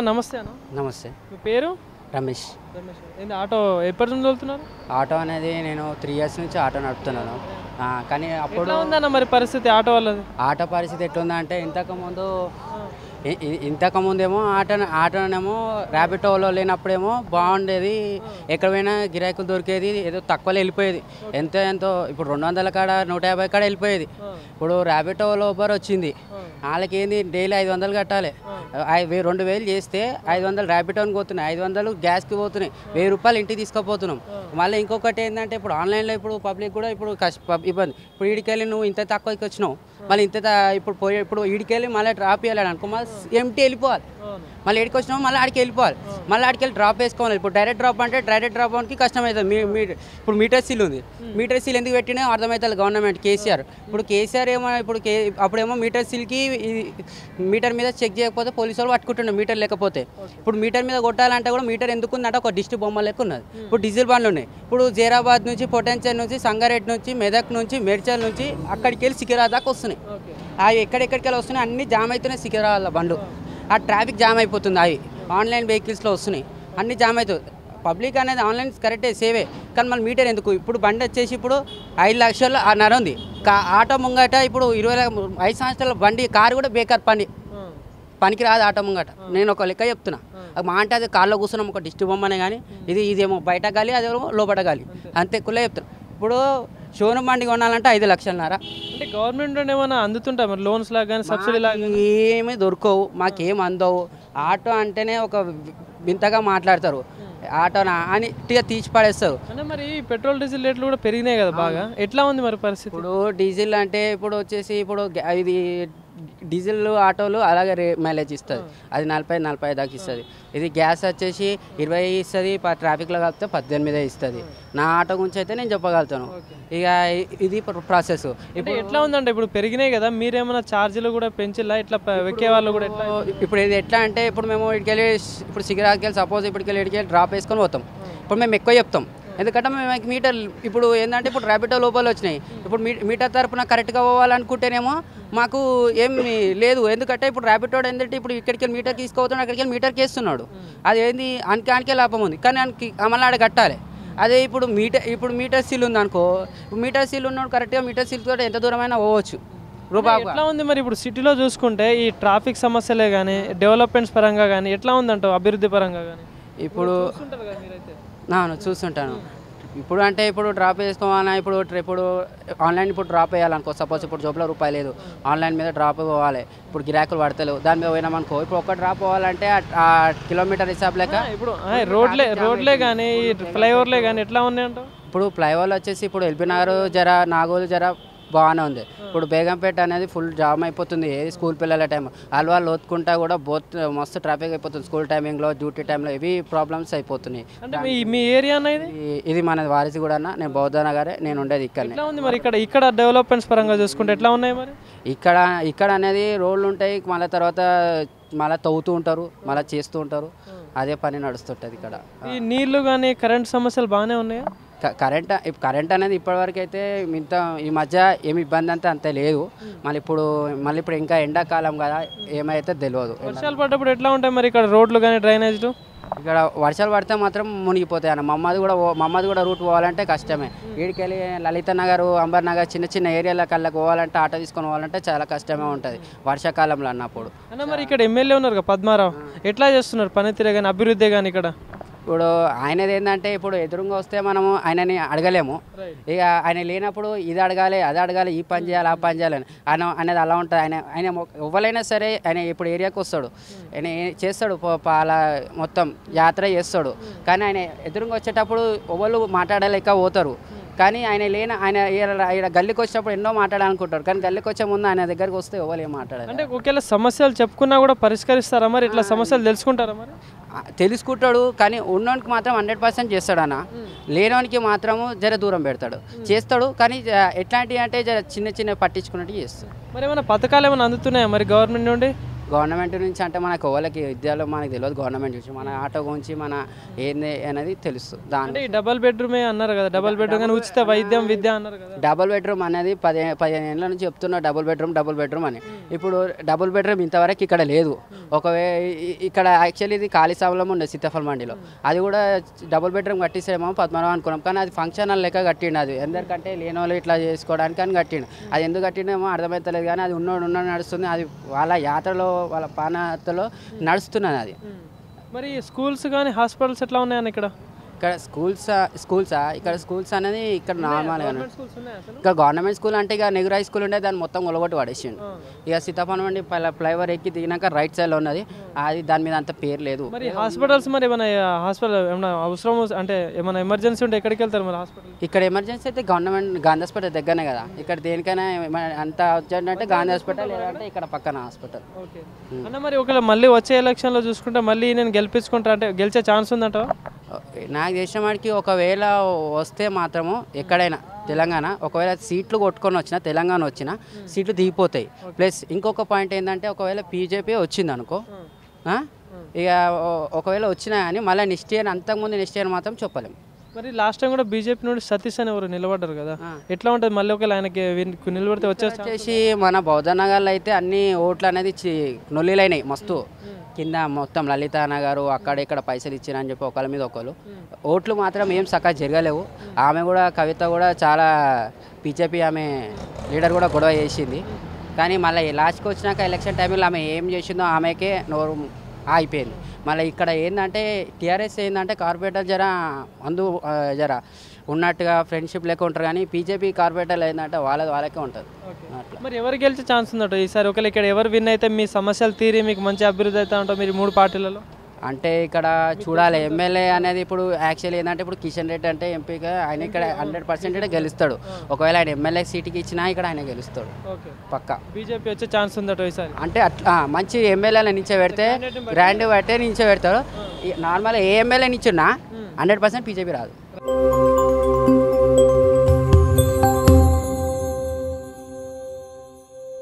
అన్న నమస్తే అన్న. నమస్తే. మీ పేరు? రమేష్. రమేష్. ఏంది ఆటో ఎప్పటి నుంచి వెళ్తున్నారు? ఆటో అనేది నేను త్రీ ఇయర్స్ నుంచి ఆటో నడుపుతున్నాను. కానీ అప్పుడు ఉందన్న మరి పరిస్థితి ఆటో వాళ్ళది? ఆటో పరిస్థితి ఎట్లుందంటే ఇంతకుముందు ఇంతకుముందేమో ఆటో ఆటోనేమో ర్యాపిటోలో లేనప్పుడేమో బాగుండేది. ఎక్కడ పోయినా గిరాకులు దొరికేది ఏదో తక్కువలో వెళ్ళిపోయేది. ఎంత ఎంతో ఇప్పుడు రెండు వందల కాడ నూట యాభై కాడ వెళ్ళిపోయేది. ఇప్పుడు ర్యాపిటోలో ఓబర్ వచ్చింది. వాళ్ళకి ఏంది డైలీ ఐదు వందలు కట్టాలి. రెండు వేలు చేస్తే ఐదు వందలు ర్యాపిటోన్కి పోతున్నాయి. ఐదు వందలు గ్యాస్కి పోతున్నాయి. వెయ్యి రూపాయలు ఇంటికి తీసుకుపోతున్నాం. మళ్ళీ ఇంకొకటి ఏంటంటే ఇప్పుడు ఆన్లైన్లో ఇప్పుడు పబ్లిక్ కూడా ఇప్పుడు కష్ట ఇబ్బంది. ఇప్పుడు ఈడికెళ్ళి నువ్వు ఇంత తక్కువకి వచ్చినావు. మళ్ళీ ఇంత ఇప్పుడు పోయి ఇప్పుడు ఈడికెళ్ళి మళ్ళీ డ్రాప్ చేయాలి అనుకో మళ్ళీ ఎంటీ వెళ్ళిపోవాలి. మళ్ళీ ఏడికి వచ్చినావు మళ్ళీ ఆడికి వెళ్ళిపోవాలి. మళ్ళీ ఆడికి వెళ్ళి డ్రాప్ వేసుకోవాలి. ఇప్పుడు డైరెక్ట్ డ్రాప్ అంటే డైరెక్ట్ డ్రాప్ అవడానికి కష్టం అవుతుంది మీ ఇప్పుడు మీటర్ సీల్ ఉంది. మీటర్ సీల్ ఎందుకు పెట్టినా అర్థమవుతుంది గవర్నమెంట్ కేసీఆర్. ఇప్పుడు కేసీఆర్ ఏమో ఇప్పుడు కే అప్పుడేమో మీటర్ సీల్కి మీటర్ మీద చెక్ చేయకపోతే పోలీసు వాళ్ళు పట్టుకుంటుండే మీటర్ లేకపోతే. ఇప్పుడు మీటర్ మీద కొట్టాలంటే కూడా మీటర్ ఎందుకు ఉందంటే ఒక డిస్ట్ బొమ్మ లెక్క ఉన్నది. ఇప్పుడు డీజిల్ బండ్లు ఉన్నాయి. ఇప్పుడు జైరాబాద్ నుంచి పొటెన్షియల్ నుంచి సంగారెడ్డి నుంచి మెదక్ నుంచి మేడ్చల్ నుంచి అక్కడికి వెళ్ళి సికిరాబాద్ దాకా వస్తున్నాయి. అవి ఎక్కడెక్కడికి వెళ్ళి వస్తున్నాయి అన్ని జామ్ అవుతున్నాయి సికిరాబాద్ బండ్లు. ఆ ట్రాఫిక్ జామ్ అయిపోతుంది అవి. ఆన్లైన్ వెహికల్స్లో వస్తున్నాయి. అన్ని జామ్ అవుతుంది పబ్లిక్ అనేది ఆన్లైన్ కరెక్టే సేవే. కానీ మళ్ళీ మీటర్ ఎందుకు? ఇప్పుడు బండి వచ్చేసి ఇప్పుడు ఐదు లక్షలు ఆ నర ఉంది. కా ఆటో ముంగట ఇప్పుడు ఇరవై ఐదు సంవత్సరాల బండి కారు కూడా బేకార్ పని. పనికి రాదు ఆటో ముంగట. నేను ఒక లెక్క చెప్తున్నా. మా అంటే అది కార్లో కూర్చున్నాం ఒక డిస్ట్ బొమ్మనే కానీ ఇది ఇదేమో బయట గాలి అదేమో లోపల గాలి. అంతే. కుల్లే చెప్తున్నా. ఇప్పుడు షోరూమ్ బండి కొనాలంటే ఐదు లక్షలన్నర. అంటే గవర్నమెంట్ నుండి ఏమైనా అందుతుంటా మరి లోన్స్ లాగా కానీ సబ్సిడీ లాగా ఏమీ దొరకవు మాకేం అందవు. ఆటో అంటేనే ఒక వింతగా మాట్లాడతారు. ఆటోనా అని ఇట్టిగా తీసి పడేస్తారు. అంటే మరి పెట్రోల్ డీజిల్ రేట్లు కూడా పెరిగినాయి కదా బాగా. ఎట్లా ఉంది మరి పరిస్థితి? ఇప్పుడు డీజిల్ అంటే ఇప్పుడు వచ్చేసి ఇప్పుడు ఇది డీజిల్ ఆటోలు అలాగే రే మైలేజ్ ఇస్తుంది. అది నలభై నలభై దాకా ఇస్తుంది. ఇది గ్యాస్ వచ్చేసి ఇరవై ఇస్తుంది ట్రాఫిక్లో కలిపితే పద్దెనిమిదే ఇస్తుంది. నా ఆటో గురించి అయితే నేను చెప్పగలుగుతాను. ఇక ఇది ప్రాసెస్ అంటే ఎట్లా ఉందంటే ఇప్పుడు పెరిగినాయి కదా మీరేమైనా ఛార్జీలు కూడా పెంచిలా ఇట్లా ఎక్కే వాళ్ళు కూడా ఇప్పుడు ఇది ఎట్లా అంటే ఇప్పుడు మేము ఇటుకెళ్ళి ఇప్పుడు సిగరాకి వెళ్ళి సపోజ్ ఇప్పటికెళ్ళి ఇటుకెళ్ళి డ్రాప్ వేసుకొని పోతాం. ఇప్పుడు మేము ఎక్కువ చెప్తాం. ఎందుకంటే మేము మీటర్ ఇప్పుడు ఏంటంటే ఇప్పుడు ర్యాపిడో లోపల వచ్చినాయి. ఇప్పుడు మీటర్ తరపున కరెక్ట్గా పోవాలనుకుంటేనేమో మాకు ఏం లేదు. ఎందుకంటే ఇప్పుడు ర్యాపిడో ఏంటంటే ఇప్పుడు ఇక్కడికి వెళ్ళి మీటర్ తీసుకోవద్దు అక్కడికి వెళ్ళి మీటర్కి వేస్తున్నాడు అది ఏంది అనికి అనికే లాభం ఉంది. కానీ అనికి అమలాడ కట్టాలి. అదే ఇప్పుడు మీటర్ ఇప్పుడు మీటర్ సీల్ ఉంది అనుకో మీటర్ సీల్ ఉన్నాడు కరెక్ట్గా మీటర్ సీల్ తోటి ఎంత దూరమైనా పోవచ్చు. రూపాయి ఎట్లా ఉంది మరి ఇప్పుడు సిటీలో చూసుకుంటే ఈ ట్రాఫిక్ సమస్యలే కానీ డెవలప్మెంట్స్ పరంగా కానీ ఎట్లా ఉందంటావు? అభివృద్ధి పరంగా కానీ ఇప్పుడు చూస్తుంటాను. ఇప్పుడు అంటే ఇప్పుడు డ్రాప్ వేసుకోవాలా ఇప్పుడు ఇప్పుడు ఆన్లైన్ ఇప్పుడు డ్రాప్ వేయాలనుకో సపోజ్ ఇప్పుడు జోబులో రూపాయి లేదు ఆన్లైన్ మీద డ్రాప్ పోవాలి ఇప్పుడు గిరాకులు పడతలేవు దాని మీద పోయినామనుకో ఇప్పుడు ఒక డ్రాప్ పోవాలంటే ఆ- కిలోమీటర్ హిసాబ్ లెక్క ఇప్పుడు రోడ్లే రోడ్లే కానీ ఫ్లైఓవర్లే కానీ ఎట్లా ఉన్నాయంటావు ఇప్పుడు ఫ్లైఓవర్ వచ్చేసి ఇప్పుడు ఎల్బీ నగర్ జర నాగోలు జర బాగానే ఉంది. ఇప్పుడు బేగంపేట అనేది ఫుల్ జామ్ అయిపోతుంది. ఏది స్కూల్ పిల్లల టైం అల్వా లోతుకుంటా కూడా బోత్ మస్తు ట్రాఫిక్ అయిపోతుంది. స్కూల్ టైమింగ్లో డ్యూటీ టైంలో ఇవి ప్రాబ్లమ్స్ అయిపోతున్నాయి. మీ ఏరియా ఇది? మనది వారిసి కూడా నేను బౌద్ధ నగరే నేను ఉండేది ఇక్కడనే. ఎట్లా ఉంది మరి ఇక్కడ ఇక్కడ డెవలప్మెంట్స్ పరంగా చూసుకుంటే ఎట్లా ఉన్నాయి మరి? ఇక్కడ ఇక్కడ అనేది రోడ్లు ఉంటాయి. మళ్ళీ తర్వాత మళ్ళీ తవ్వుతూ ఉంటారు. మళ్ళీ చేస్తూ ఉంటారు. అదే పని నడుస్తుంటుంది ఇక్కడ. ఈ నీళ్ళు కానీ కరెంట్ సమస్యలు బాగానే ఉన్నాయా? కరెంట్ కరెంట్ అనేది ఇప్పటివరకు అయితే ఇంత ఈ మధ్య ఏమి ఇబ్బంది అంతా అంత లేదు. మళ్ళీ ఇప్పుడు మళ్ళీ ఇప్పుడు ఇంకా ఎండాకాలం కదా ఏమైతే తెలియదు వర్షాలు పడ్డప్పుడు ఎట్లా ఉంటాయి మరి ఇక్కడ రోడ్లు కానీ డ్రైనేజ్లు? ఇక్కడ వర్షాలు పడితే మాత్రం మునిగిపోతాయి అన్న. మమ్మది కూడా మమ్మది కూడా రూట్ పోవాలంటే కష్టమే. వీడికెళ్ళి లలిత నగర్ అంబర్ నగర్ చిన్న చిన్న ఏరియాల కల్లా పోవాలంటే ఆటో తీసుకొని పోవాలంటే చాలా కష్టమే ఉంటుంది వర్షాకాలంలో అన్నప్పుడు. అన్న మరి ఇక్కడ ఎమ్మెల్యే ఉన్నారు కదా పద్మారావు. ఎట్లా చేస్తున్నారు? పనితీరే కానీ అభివృద్ధి కానీ ఇక్కడ? ఇప్పుడు ఆయనది ఏంటంటే ఇప్పుడు ఎదురుగా వస్తే మనము ఆయనని అడగలేము. ఇక ఆయన లేనప్పుడు ఇది అడగాలి అది అడగాలి ఈ పని చేయాలి ఆ పని చేయాలని ఆయన అనేది అలా ఉంటుంది. ఆయన ఆయన ఎవరైనా సరే ఆయన ఇప్పుడు ఏరియాకి వస్తాడు. ఆయన ఏ- చేస్తాడు అలా మొత్తం యాత్ర చేస్తాడు. కానీ ఆయన ఎదురుగా వచ్చేటప్పుడు ఎవరు మాట్లాడలేక పోతారు. కానీ ఆయన లేని ఆయన ఈడ గల్లీకి వచ్చినప్పుడు ఎన్నో మాట్లాడాలనుకుంటారు. కానీ గల్లీకి వచ్చే ముందు ఆయన దగ్గరికి వస్తే ఎవరు ఏం మాట్లాడాలి అంటే ఒకవేళ సమస్యలు చెప్పుకున్నా కూడా పరిష్కరిస్తారా మరి? ఇట్లా సమస్యలు తెలుసుకుంటారా మరి? తెలుసుకుంటాడు కానీ ఉన్నోనికి మాత్రం హండ్రెడ్ పర్సెంట్ చేస్తాడు అన్న లేనోనికి మాత్రము జర దూరం పెడతాడు. చేస్తాడు కానీ ఎట్లాంటివి అంటే జర చిన్న చిన్న పట్టించుకున్నట్టు చేస్తాడు. మరి ఏమైనా పథకాలు ఏమైనా అందుతున్నాయా మరి గవర్నమెంట్ నుండి? గవర్నమెంట్ నుంచి అంటే మనకు వాళ్ళకి విద్యలో మనకు తెలియదు గవర్నమెంట్ నుంచి. మన ఆటో గురించి మన ఏంది అనేది తెలుస్తుంది దాని డబల్ బెడ్రూమే అన్నారు కదా డబల్ బెడ్రూమ్ కానీ ఉచిత వైద్యం విద్య అన్నారు కదా. డబుల్ బెడ్రూమ్ అనేది పది పదిహేను ఏళ్ళ నుంచి చెప్తున్నా డబుల్ బెడ్రూమ్ డబుల్ బెడ్రూమ్ అని. ఇప్పుడు డబుల్ బెడ్రూమ్ ఇంతవరకు ఇక్కడ లేదు. ఒకవేళ ఇక్కడ యాక్చువల్లీ ఇది ఖాళీ స్థలంలో ఉండే సీతాఫల్ మండిలో. అది కూడా డబుల్ బెడ్రూమ్ కట్టిస్తేమో పద్మనాభం అనుకున్నాం. కానీ అది ఫంక్షన్ లెక్క కట్టిండు అది. ఎందుకంటే లేని వాళ్ళు ఇట్లా చేసుకోవడానికి అని కట్టిండు. అది ఎందుకు కట్టిండేమో అర్థమవుతలేదు కానీ అది ఉన్నోడు ఉన్నోడు నడుస్తుంది. అది వాళ్ళ యాత్రలో వాళ్ళ పానాతలో నడుస్తున్నది అది. మరి స్కూల్స్ కానీ హాస్పిటల్స్ ఎట్లా ఉన్నాయని ఇక్కడ? ఇక్కడ స్కూల్స్ స్కూల్సా? ఇక్కడ స్కూల్స్ అనేది ఇక్కడ నార్మల్గా స్కూల్స్ ఉన్నాయి అసలు. ఇంకా గవర్నమెంట్ స్కూల్ అంటే ఇక నెహ్రూ హై స్కూల్ ఉండే దాన్ని మొత్తం ఒలగొట్టి పడేసిండు. ఇక సీతాఫలం అండి ఫ్లైఓవర్ ఎక్కి దిగినాక రైట్ సైడ్లో ఉన్నది. అది దాని మీద అంత పేరు లేదు. మరి హాస్పిటల్స్ మరి ఏమైనా హాస్పిటల్ ఏమైనా అవసరం వస్- అంటే ఏమైనా ఎమర్జెన్సీ ఉంటే ఎక్కడికి వెళ్తారు మరి హాస్పిటల్ ఇక్కడ ఎమర్జెన్సీ అయితే గవర్నమెంట్ గాంధీ హాస్పిటల్ దగ్గరనే కదా. ఇక్కడ దేనికైనా అంత అంటే గాంధీ హాస్పిటల్ లేదంటే ఇక్కడ పక్కన హాస్పిటల్ అన్న మరి ఒకవేళ మళ్ళీ వచ్చే ఎలక్షన్లో చూసుకుంటే మళ్ళీ నేను గెలిపించుకుంటా అంటే గెలిచే ఛాన్స్ ఉందంట నాకు తెలిసిన వాడికి ఒకవేళ వస్తే మాత్రము ఎక్కడైనా తెలంగాణ ఒకవేళ సీట్లు కొట్టుకొని వచ్చినా తెలంగాణ వచ్చినా సీట్లు దిగిపోతాయి. ప్లస్ ఇంకొక పాయింట్ ఏంటంటే ఒకవేళ బీజేపీ వచ్చింది అనుకో? ఇక ఒకవేళ వచ్చినా కానీ మళ్ళీ నెక్స్ట్ ఇయర్ అంతకుముందు నెక్స్ట్ ఇయర్ మాత్రం చెప్పలేము మరి లాస్ట్ టైం కూడా బీజేపీ నుండి సతీష్ అని ఎవరు నిలబడ్డారు కదా. ఎట్లా ఉంటుంది? మళ్ళీ ఒకవేళ ఆయనకి నిలబడితే వచ్చేసి మన బౌద్ధ నగర్లో అయితే అన్ని ఓట్లు అనేది నొల్లిలైనాయి మస్తు. కింద మొత్తం లలిత నగరు అక్కడ ఇక్కడ పైసలు ఇచ్చిరని చెప్పి ఒకళ్ళ మీద ఒకళ్ళు. ఓట్లు మాత్రం ఏం చక్కగా జరగలేవు. ఆమె కూడా కవిత కూడా చాలా బీజేపీ ఆమె లీడర్ కూడా గొడవ చేసింది. కానీ మళ్ళీ లాస్ట్కి వచ్చినాక ఎలక్షన్ టైంలో ఆమె ఏం చేసిందో ఆమెకే నోరు అయిపోయింది మళ్ళీ ఇక్కడ ఏంటంటే టీఆర్ఎస్ ఏంటంటే కార్పొరేటర్ జర అందు జర ఉన్నట్టుగా ఫ్రెండ్షిప్ లెక్క ఉంటారు కానీ బీజేపీ కార్పొరేటర్లు ఏంటంటే వాళ్ళది వాళ్ళకే ఉంటుంది. మరి ఎవరు గెలిచే ఛాన్స్ ఉందట ఈసారి ఒకవేళ ఇక్కడ ఎవరు విన్ అయితే మీ సమస్యలు తీరి మీకు మంచి అభివృద్ధి అవుతా ఉంటారు మీరు మూడు పార్టీలలో? అంటే ఇక్కడ చూడాలి ఎమ్మెల్యే అనేది ఇప్పుడు యాక్చువల్లీ ఏంటంటే ఇప్పుడు కిషన్ రెడ్డి అంటే ఎంపీగా ఆయన ఇక్కడ హండ్రెడ్ పర్సెంట్ గెలుస్తాడు. ఒకవేళ ఆయన ఎమ్మెల్యే సీట్కి ఇచ్చినా ఇక్కడ ఆయన గెలుస్తాడు. పక్కా. బీజేపీ వచ్చే ఛాన్స్ ఉందట ఈసారి. అంటే అట్లా మంచి ఎమ్మెల్యేల నుంచే పెడితే గ్రాండ్ పట్టే నుంచే పెడతాడు. నార్మల్ ఏ ఎమ్మెల్యే నుంచున్నా హండ్రెడ్ పర్సెంట్ బీజేపీ రాదు.